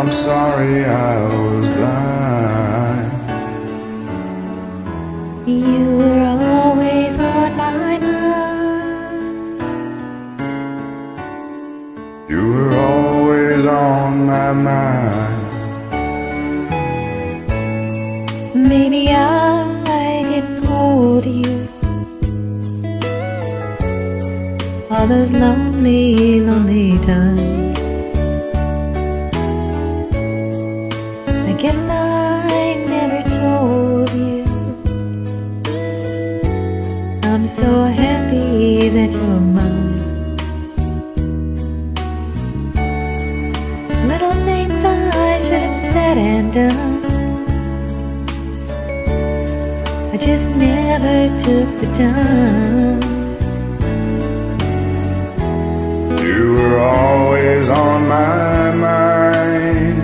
I'm sorry I was blind. You were always on my mind. You were always on my mind. Maybe I didn't hold you all those lonely, lonely times. Little things I should have said and done. I just never took the time. You were always on my mind.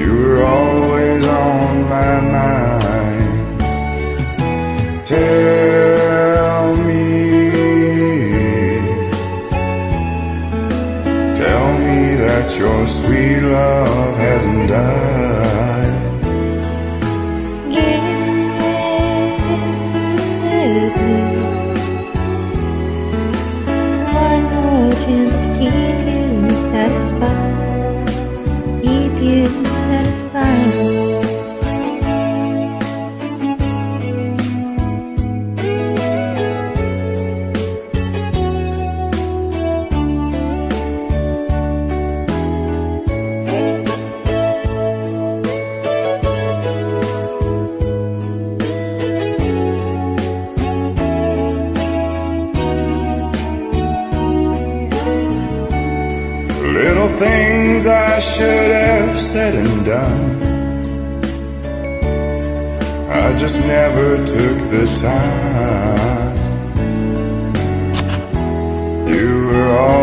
You were always on my mind. Tell that your sweet love hasn't died. One more chance to keep you satisfied. Keep you satisfied. Little things I should have said and done. I just never took the time. You were always